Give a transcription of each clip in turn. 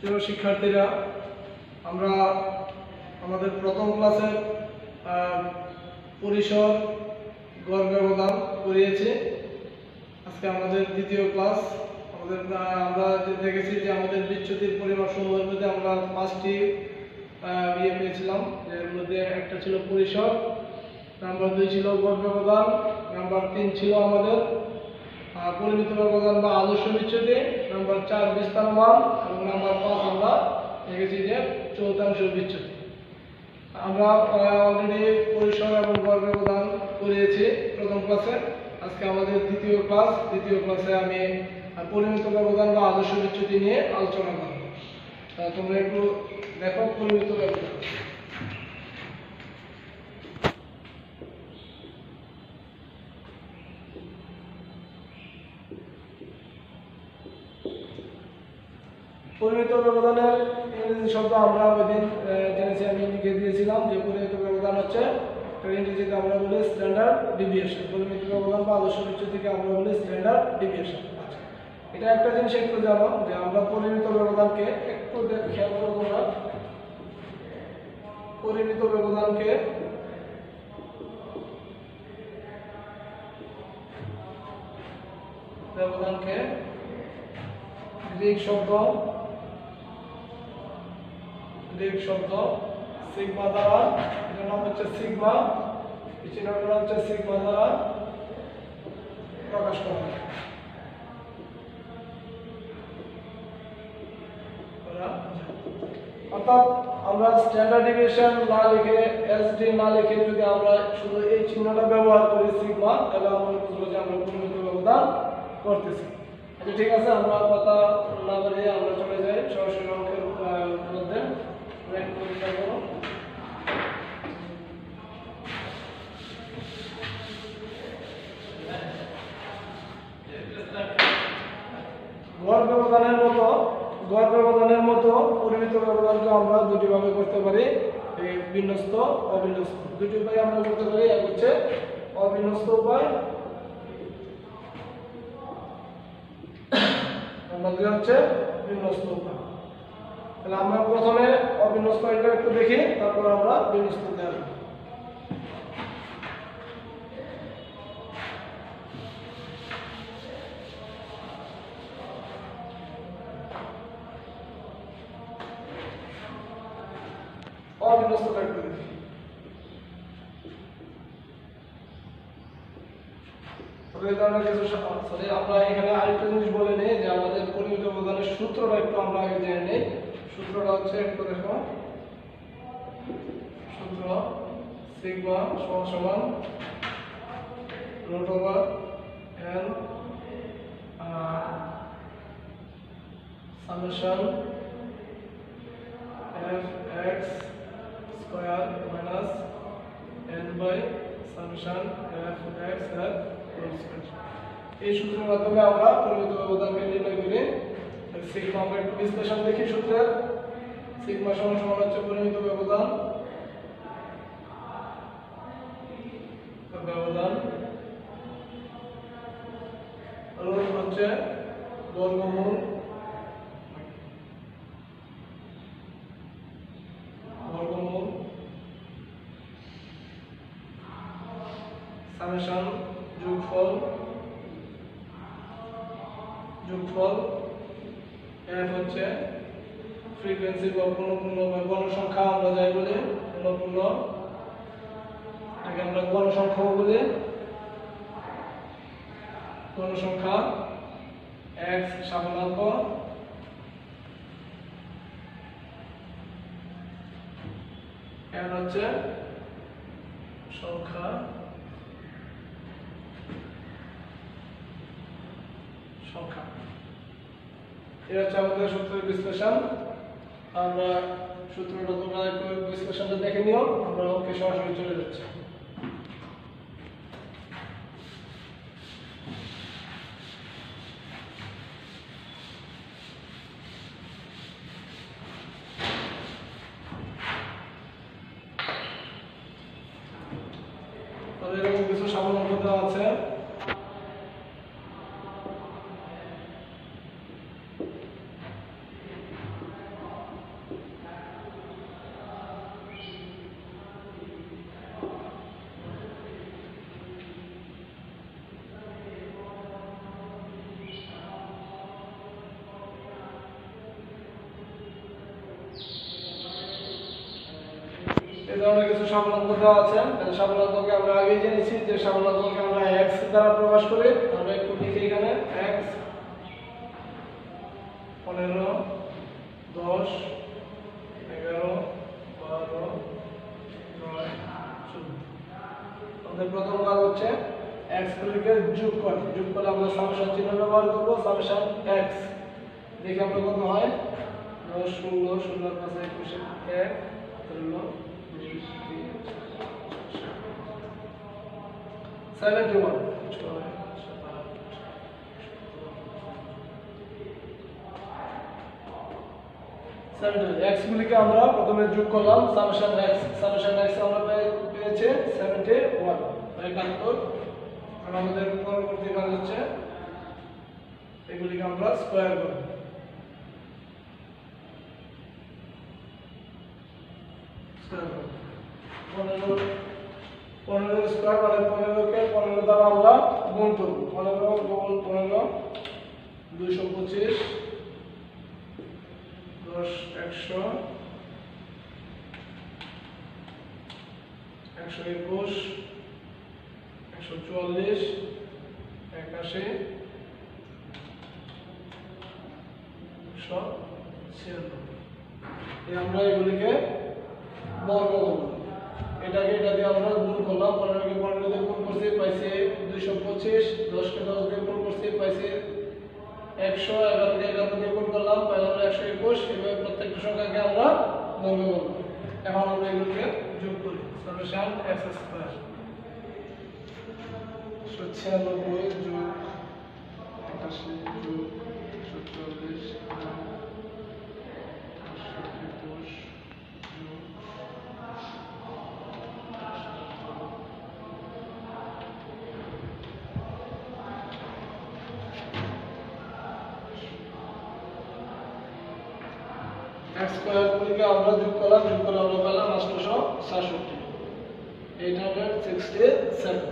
প্রিয় শিক্ষার্থীরা, আমরা আমাদের প্রথম ক্লাসের পরিসর গড় ব্যবধান করিয়েছি। আজকে আমাদের দ্বিতীয় ক্লাস। আমাদের আমরা দেখেছি যে আমাদের বিচ্যুতির পরিমাপ সমূহের মধ্যে আমরা পাঁচটি ইয়ে পেয়েছিলাম, এর মধ্যে একটা ছিল পরিসর নাম্বার দুই ছিল গড় ব্যবধান নাম্বার তিন ছিল আমাদের পরিমিত ব্যবধান বা আদর্শ বিচ্যুতি নাম্বার চার বিস্তার মান এবং নাম্বার পাঁচ আমরা দেখেছি যে চৌতাংশ বিচ্যুতি আমরা অলরেডি পরিসর এবং গড় ব্যবধান করিয়েছি প্রথম ক্লাসে আজকে আমাদের দ্বিতীয় ক্লাস দ্বিতীয় ক্লাসে আমি পরিমিত ব্যবধান বা আদর্শ বিচ্যুতি নিয়ে আলোচনা করব। তোমরা একটু দেখো পরিমিত ব্যবধান পরিমিত ব্যবধানের ইংরেজি শব্দ আমরা ওই দিন জেনেছি আমি লিখে দিয়েছিলাম যে পরিমিত ব্যবধান হচ্ছে ইংরেজিতে আমরা বলি স্ট্যান্ডার্ড ডিভিয়েশন পরিমিত ব্যবধান বা আদর্শ বিচ্যুতিকে আমরা বলি স্ট্যান্ডার্ড ডিভিয়েশন এটা একটা জিনিস একটু জানো, যে আমরা পরিমিত ব্যবধানকে একটু খেয়াল করো তোমরা। পরিমিত ব্যবধানকে ব্যবধানকে গ্রিক শব্দ গ্রিক শব্দ সিগমা দ্বারা, এটার নাম হচ্ছে সিগমা, এই চিহ্নটা হচ্ছে সিগমা দ্বারা প্রকাশ করা। অর্থাৎ আমরা স্ট্যান্ডার্ড ডিভিয়েশন না লিখে এসডি না লিখে যদি আমরা শুধু এই চিহ্নটা ব্যবহার করি সিগমা, তাহলে আমরা বুঝব যে আমরা পরিমিত ব্যবধান করতেছি আচ্ছা ঠিক আছে, আমরা কথা না বাড়িয়ে আমরা চলে যাই সরাসরি অঙ্কের মধ্যে গড় ব্যবধানের মতো গড় ব্যবধানের মতো পরিমিত ব্যবধানকে আমরা দুটি করতে পারি, এই বিন্যস্ত দুটি উপায় আমরা করতে পারি, এক হচ্ছে অবিন্যস্ত উপায় নাম্বার হচ্ছে বিন্যস্ত উপায়। তাহলে আমরা প্রথমে অবিন্যস্ত এটা একটু দেখি, তারপর আমরা বিন্যস্ত আসব আমরা এখানে আরেকটা জিনিস বলে নিই যে আমাদের পরিমিত ব্যবধানের সূত্রটা একটু আমরা আগে জেনে নিই সূত্রটা হচ্ছে একটু দেখো। সূত্র সিগমা সমান সমান root over N summation F X square minus N by summation F এক্সের এই সূত্রের মাধ্যমে আমরা পরিমিত ব্যবধানকে নির্ণয় করি। সিগমা আমরা একটু বিশ্লেষণ দেখি সূত্রের। সিগমা সমান সমান হচ্ছে পরিমিত ব্যবধান। ব্যবধান। হচ্ছে বর্গমূল। বর্গমূল। সামেশন, যোগফল। যোগফল, এফ হচ্ছে ফ্রিকোয়েন্সি বা পূর্ণপূর্ণ বা গণসংখ্যা আমরা যাই বলি, পূর্ণপূর্ণ এটাকে আমরা গণসংখ্যাও বলে গণসংখ্যা এক্স সাধারণত এন হচ্ছে সংখ্যা সংখ্যা। এটা হচ্ছে আমাদের সূত্রের বিশ্লেষণ। আমরা সূত্রটা তোমরা একটু বিশ্লেষণটা দেখে নিও আমরা ওকে সরাসরি চলে যাচ্ছি তাহলে এরকম কিছু সামান্য দেওয়া আছে এই ধরনের কিছু সাবলম্ব আছে। তাহলে আমরা আগেই জেনেছি যে সাবলম্বকে আমরা x দ্বারা প্রকাশ করি। আমরা একটু লিখি এখানে x পনেরো, দশ, এগারো, বারো নয় আমাদের প্রথম কাজ হচ্ছে x গুলিকে যোগ করা। যোগ করলে আমরা সামেশন চিহ্ন ব্যবহার করব সামেশন x দেখি আমরা কত হয়? ষোলো, ষোলোর পাশে একুশে, এক হলো সেভেন্টি ওয়ান আমরা প্রথমে যোগ করলাম। সামেশন এক্স সামেশন এক্স আমরা পেয়ে- পেয়েছি সেভেন্টি ওয়ান একাত্তর আমাদের পরবর্তী কাজ হচ্ছে, এগুলিকে আমরা স্কোয়ার করব। পনেরো পনেরো স্কোয়ার মানে পনেরোকে পনেরো দ্বারা আমরা গুণ করব। পনেরো গুণ পনেরো দুইশো পঁচিশ, দশ একশো একশো একুশ, একশো চুয়াল্লিশ, একাশি, একশো ছিয়ানব্বই। আমরা এগুলিকে বর্গ করব। এটাকে এটা দিয়ে আমরা গুণ করলাম পনেরোকে পনেরো দিয়ে গুণ করছি, পাইছি দুইশো পঁচিশ, দশকে দশ দিয়ে গুণ করছি, পাইছি একশো এগারোকে এগারো দিয়ে গুণ করলাম পাইলাম একশো একুশ, এভাবে প্রত্যেকটা সংখ্যাকে আমরা বর্গ করব এখন আমরা এগুলোকে যোগ করি। সলিউশন এক্স স্কোয়ার ছিয়ানব্বই যোগ একাশি যোগ একশো স্কোয়ার আমরা যোগ করলাম, যোগ করে আমরা পেলাম আটশোশো সাতষট্টি। এইট হান্ড্রেড সিক্সটি সেভেন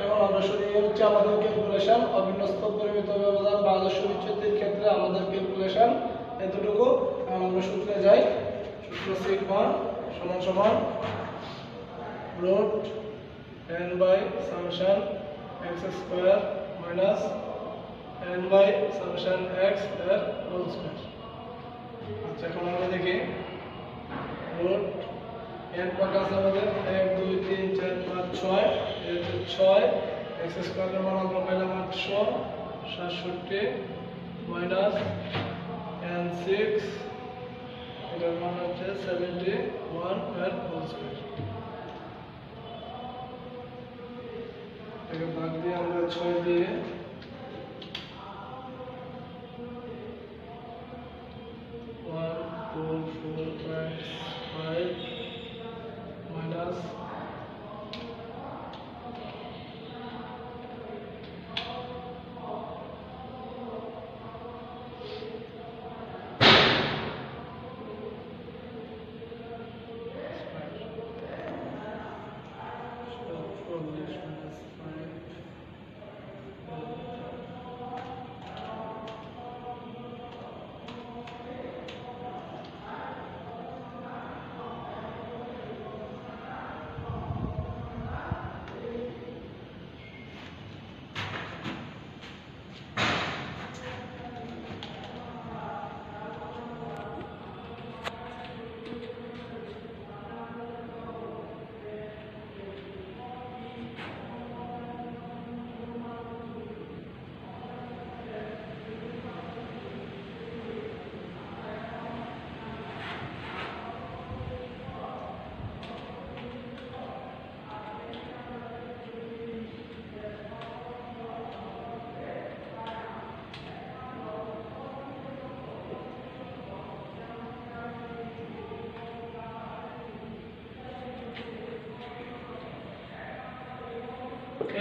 এখন আমরা শুরু হচ্ছে আমাদের ক্যালকুলেশন অবিন্যস্ত পরিমিত ব্যবধান বা আদর্শ বিচ্ছেদের ক্ষেত্রে আমাদের ক্যালকুলেশন এতটুকু। আমরা সূত্রে যাই। সূত্র সিগমা সমান সমান root N by summation X square minus N by summation এক্সের হোল স্কোয়ার। আচ্ছা এখন আমরা দেখি। এর কত আছে আমাদের। এক, দুই, তিন, চার, পাঁচ, ছয়। এর ছয় এক্স স্কোয়ারের মান আমরা পাইলাম আটশো সাতষট্টি মাইনাস এন সিক্স এটার মান হচ্ছে সেভেন্টি ওয়ানের হোল স্কোয়ার ভাগ দিয়ে আমরা ছয় দিয়ে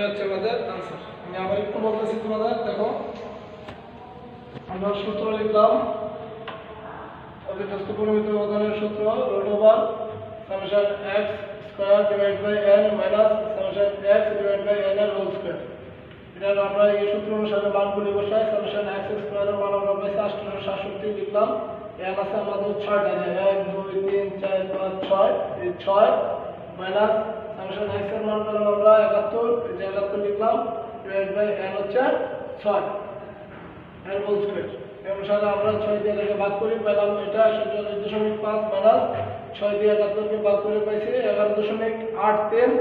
হচ্ছে আমাদের আনসার আমি আবার একটু বলতেছি তোমাদের, দেখো, আমরা সূত্র লিখলাম, অবিন্যস্ত পরিমিত ব্যবধানের সূত্র root over summation X square divide by N minus summation X divide by N এর হোল স্কয়ার। এটার আমরা এই সূত্র অনুসারে মানগুলি বসাই, সামেশন এক্স স্কয়ারের মান আমরা পাইছি আটশো সাতষট্টি লিখলাম। এন আছে আমাদের ছয়টা, যে এক, দুই, তিন, চার, পাঁচ, ছয়, এই ছয় মাইনাস এক্সের মান পেলাম আমরা একাত্তর যে একাত্তর লিখলাম ডিভাইড বাই এন হচ্ছে ছয় এন হোল স্কোয়ার অনুসারে আমরা ছয় দিয়ে এটাকে ভাগ করি, পেলাম এটা সাতচল্লিশ দশমিক পাঁচ মাইনাস ছয় দিয়ে ভাগ করে পাইছি এগারো দশমিক আট তিন,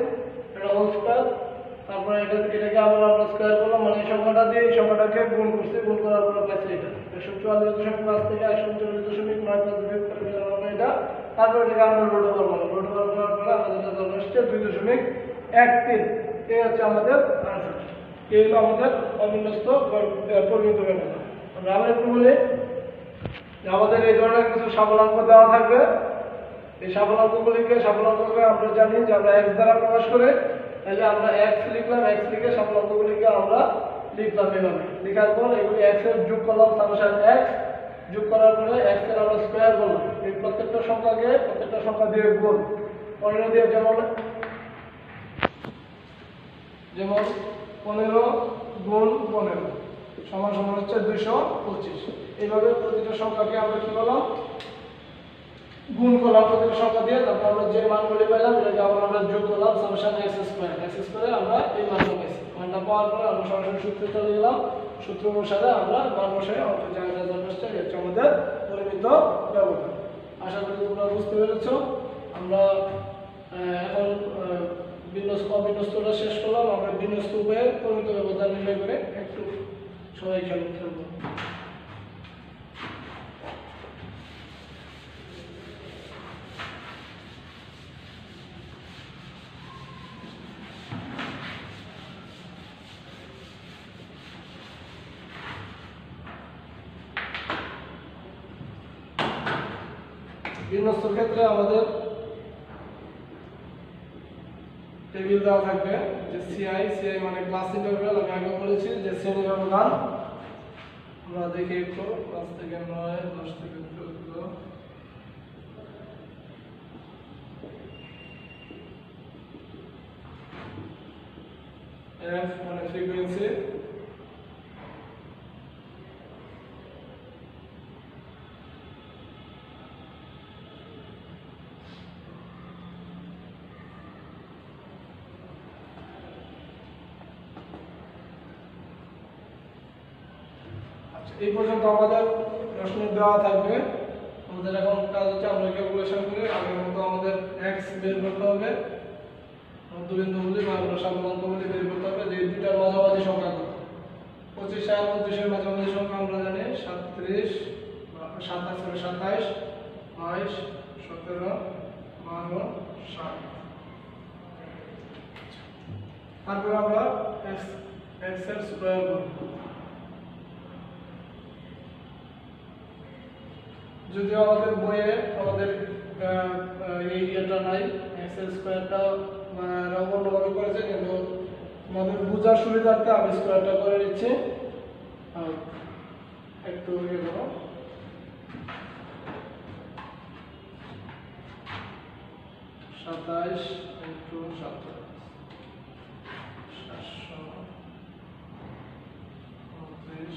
এটা হোল স্কোয়ার তারপরে এটা এটাকে আবার আমরা স্কোয়ার করলাম মানে এই সংখ্যাটা দিয়ে এই সংখ্যাটাকে গুণ করছি, গুণ করার পরে পাইছি এটা। একশো চুয়াল্লিশ দশমিক পাঁচ থেকে একশো চল্লিশ দশমিক নয় পাঁচ বিয়োগ করে পেলাম এটা। তারপরে এটাকে আমরা রোড করলাম করার আমাদের দুই দশমিক এক তিন। এই হচ্ছে আমাদের আনসার এই হলো আমাদের অবিন্যস্ত ব্যবস্থা আমরা একটু বলি, আমাদের এই ধরনের কিছু সাবলাঙ্ক দেওয়া থাকবে। এই সাবলাঙ্কগুলিকে সাবলাঙ্ককে আমরা জানি যে আমরা এক্স দ্বারা প্রকাশ করে। তাহলে আমরা এক্স লিখলাম এক্স লিখে সাবলাঙ্কগুলিকে আমরা লিখলাম এভাবে। লেখার পর এগুলি এক্সের যোগ করলাম সামেশন এক্স যোগ করার পরে এক্সের আমরা স্কোয়ার করলাম এই প্রত্যেকটা সংখ্যাকে প্রত্যেকটা সংখ্যা দিয়ে গুণ। পনেরো দিয়ে যেমন যেমন পনেরো গুণ পনেরো, সমান সমান হচ্ছে দুইশো পঁচিশ। এইভাবে প্রতিটা সংখ্যাকে আমরা কি করলাম? গুণ করলাম প্রতিটা সংখ্যা দিয়ে, তারপর আমরা যে মানগুলি পেলাম এটাকে আবার আমরা যোগ করলাম সামেশন এক্স স্কোয়ার এক্স স্কোয়ারে আমরা এই মানটা পাইছি। মানটা পাওয়ার পরে আমরা সরাসরি সূত্রে চলে গেলাম। সূত্র অনুসারে আমরা মান বসাই আমাদের রেজাল্ট এটা হচ্ছে আমাদের পরিমিত ব্যবধান। আশা করি তোমরা বুঝতে পেরেছ। আমরা এখন বিনস্ত বিন্যস্ত, অবিন্যস্তটা শেষ করলাম। আমরা বিন্যস্ত উপায়ে পরিমিত ব্যবধান নির্ণয় করে একটু সবাই খেলো খেলব বিন্যস্তর ক্ষেত্রে আমাদের টেবিল দেওয়া থাকবে যে সিআই সিআই মানে ক্লাস ইন্টারভেল আমি আগে বলেছি যে শ্রেণি ব্যবধান আমরা দেখি একটু, পাঁচ থেকে নয়, দশ থেকে চোদ্দ। এফ মানে ফ্রিকোয়েন্সি আচ্ছা এই পর্যন্ত আমাদের প্রশ্ন দেওয়া থাকবে। আমাদের এখন কাজ হচ্ছে আমরা ক্যালকুলেশন করে আগের মতো আমাদের এক্স বের করতে হবে। মধ্যবিন্দুগুলি বা আমরা সাধারণতগুলি বের করতে হবে, যে এই দুটার মাঝামাঝি সংখ্যা কত? পঁচিশ আর উনত্রিশের মাঝামাঝি সংখ্যা আমরা জানি, সাতত্রিশ সাতাশ সাতাইশ, বাইশ, সতেরো, বারো, ষাট। তারপরে আমরা এক্স এক্সের স্কোয়ার করব। যদিও আমাদের বইয়ে আমাদের এই ইয়েটা নাই এক্সেল স্কোয়ারটা অন্যভাবে করেছে, কিন্তু আমাদের বোঝার সুবিধার্থে আমি স্কোয়ারটা করে নিচ্ছি। একটু ইয়ে করো। সাতাইশ, একটু সাতশো উনত্রিশ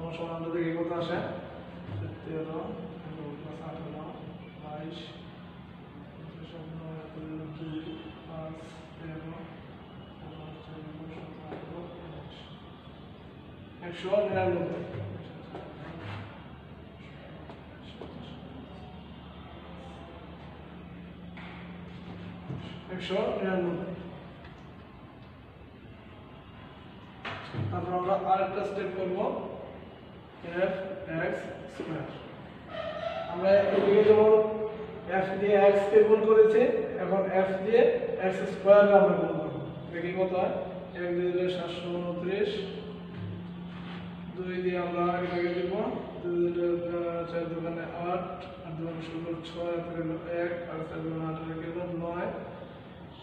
সমস্যা আমরা দেখি কত আসে। তেরো প্লাস আঠারো বাইশ দুই পাঁচ তেরো একশো নিরানব্বই। এখন এফ দিয়ে এক্স স্কোয়ার আমরা গুণ করব। দেখি কত হয়? এক দুই দিলে সাতশো উনত্রিশ। দুই দিয়ে আমরা এটাকে দিব দুই চার দোকানে আট আর দোকানে ষোলো ছয় আর হলো এক, আর চার দোকানে আট হলে গেল নয়।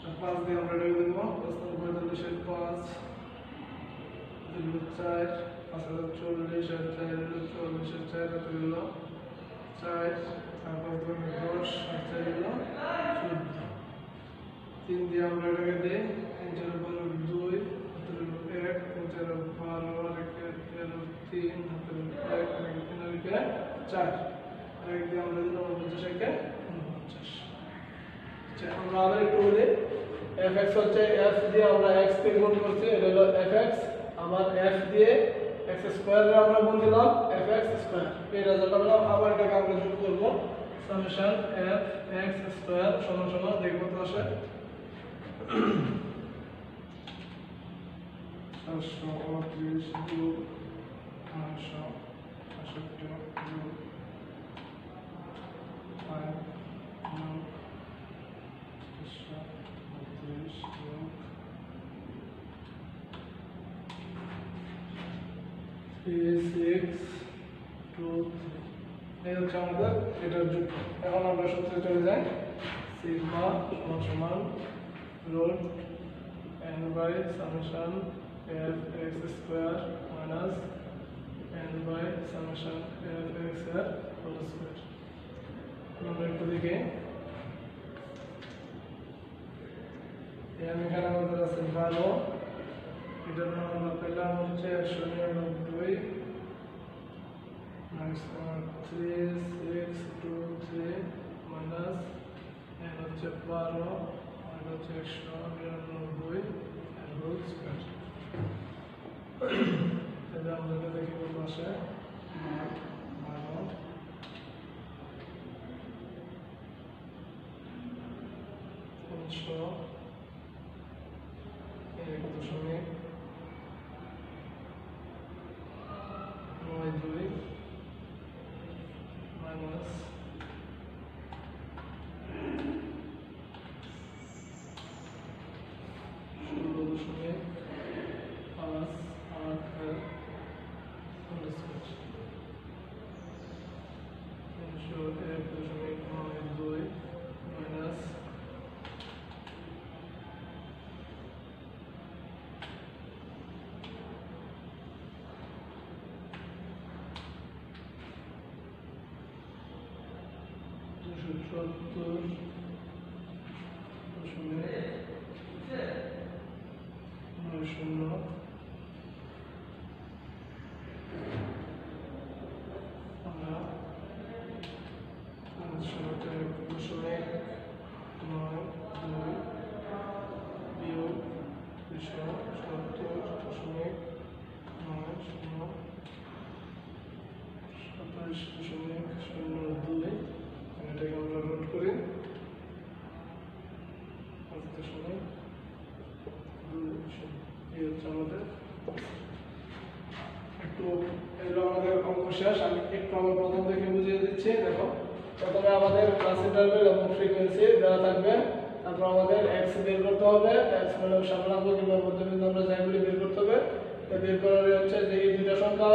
আর পাঁচ দিয়ে আমরা এটাকে দিব পাঁচ পঁয়তাল্লিশের পাঁচ। দুই চার, পাঁচ হাজার চল্লিশ, আর চার চল্লিশের চার আর তিন হলো চার, আর পাঁচ দোকানে দশ, আর চার হলো চোদ্দ। তিন দিয়ে আমরা এটাকে দিই, তিন চার বারো দুই, হাতের এক চার বারো আর তেরো, তিন এক তিন আর চার। আর এক দিয়ে আমরা দিলাম উনপঞ্চাশ, একে উনপঞ্চাশ। আচ্ছা আমরা আবার একটু বলি এফ এক্স হচ্ছে এফ দিয়ে আমরা এক্স কে গুণ করছি, এটা হলো এফ এক্স আবার এফ দিয়ে এক্স স্কোয়ারে আমরা গুণ দিলাম এফ এক্স স্কোয়ার এই রেজাল্টটা পেলাম আবার এটাকে আমরা যোগ করব। সামেশন এফ এক্স স্কোয়ার সমান সমান দেখব তো আসে। চারশো উনত্রিশ যোগ নয়শো যোগ যোগ যোগ সিক্স টু থ্রি হচ্ছে আমাদের এটার যুক্ত এখন আমরা সূত্রে চলে যাই। সিগমা সমান সমান রুট n by summation f x square minus n by summation f x এর whole square. আমরা একটু দেখি। এখানে এখানে আমাদের আছে বারো এটার মান আমরা পেলাম হচ্ছে একশো নিরানব্বই minus three six two three minus N হচ্ছে বারো। একশো নিরানব্বই তাহলে আমাদের দেখি কত আসে নয় বারো তিনশো এক দশমিক নয় দুই মাইনাস ষোলো দশমিক পাঁচ আট এক উনস্পট তিনশো এক দশমিক নয় দুই মাইনাস দুশো চুয়াত্তর দশমিক নয় শূন্য আমরা পাঁচশো এক দশমিক নয় দুই বিয়োগ দুশো সত্তর দশমিক নয় শূন্য দশমিক শূন্য দুই এটাকে আমরা নোট করি। দুই শূন্য এই হচ্ছে আমাদের। একটু এগুলো আমাদের অঙ্ক শেষ। আমি একটু আমার প্রথম থেকে বুঝিয়ে দিচ্ছি। দেখো, প্রথমে আমাদের ক্লাস ইন্টারভেল এবং ফ্রিকোয়েন্সি দেওয়া থাকবে। তারপর আমাদের এক্স বের করতে হবে। এক্স মানে সাধারণত কিংবা মধ্যবিন্দু আমরা যাইগুলি বের করতে হবে। বের করার হচ্ছে যে এই দুইটা সংখ্যা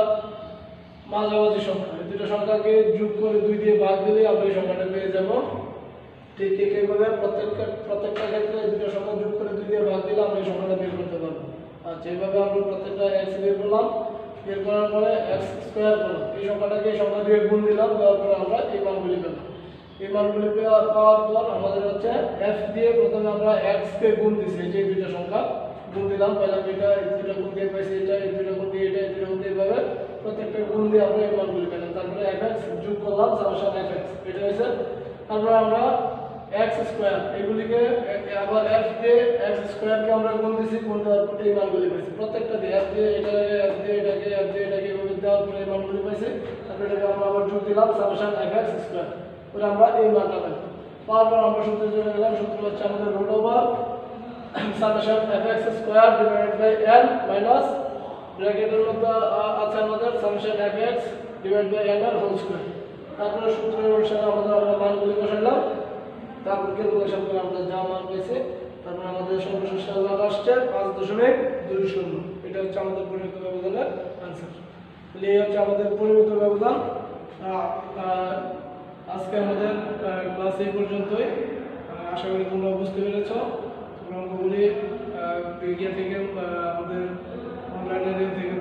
মাঝামাঝি সংখ্যা। দুটো সংখ্যাকে যোগ করে দুই দিয়ে ভাগ দিলে আমরা এই সংখ্যাটা পেয়ে যাব। ঠিক এইভাবে প্রত্যেকটা প্রত্যেকটা ক্ষেত্রে দুটো সংখ্যা যোগ করে দুই দিয়ে ভাগ দিলে আমরা এই সংখ্যাটা বের করতে পারব। আচ্ছা এইভাবে আমরা প্রত্যেকটা এক্স বের করলাম। বের করার পরে এক্স স্কোয়ার করলাম। এই সংখ্যাটাকে সংখ্যা দিয়ে গুণ দিলাম, দেওয়ার পরে আমরা এই মানগুলি পেলাম। এই মানগুলি পাওয়ার পর আমাদের হচ্ছে এফ দিয়ে প্রথমে আমরা এক্স কে গুণ দিছি, এই যে দুইটা সংখ্যা। গুণ দিলাম, পেলাম এটা এই দুইটা গুণ দিয়ে পাইছি এটা, এই দুইটা গুণ দিয়ে এটা, এই দুইটা গুণ দিয়ে এইভাবে। প্রত্যেকটা গুণ দিয়ে আমরা এই মানগুলি পেলাম তারপরে এফ এক্স যোগ করলাম সামেশন এফ এক্স এটা হয়েছে, তারপরে আমরা এক্স স্কোয়ার এগুলিকে আবার এফ দিয়ে এক্স স্কোয়ারকে আমরা গুণ দিছি, গুণ দেওয়ার পরে এই মানগুলি পাইছি। প্রত্যেকটা দিয়ে এফ দিয়ে এটা এফ দিয়ে এটাকে এফ দিয়ে এটাকে এভাবে দেওয়ার পরে এই মানগুলি পাইছি। তারপরে এটাকে আমরা আবার যোগ দিলাম সামেশন এফ এক্স স্কোয়ার করে আমরা এই মানটা পেলাম পাওয়ার পর আমরা সূত্রে চলে গেলাম, সূত্র হচ্ছে আমাদের root over summation f x square divided by n minus ব্র্যাকেটের মধ্যে আছে আমাদের summation F X divide by N R whole square. তারপরে সূত্র অনুসারে আমাদের আমরা মানগুলি বসাইলাম তারপর ক্যালকুলেশন করে আমরা যা মান পেয়েছি, তারপর আমাদের সর্বশেষ রেজাল্ট আসছে পাঁচ দশমিক দুই শূন্য। এটা হচ্ছে আমাদের পরিমিত ব্যবধানের আনসার তাহলে এই হচ্ছে আমাদের পরিমিত ব্যবধান। আজকে আমাদের ক্লাস এই পর্যন্তই। আশা করি তোমরা বুঝতে পেরেছ। অঙ্কগুলি বিজ্ঞান থেকে আমাদের অনলাইনের থেকে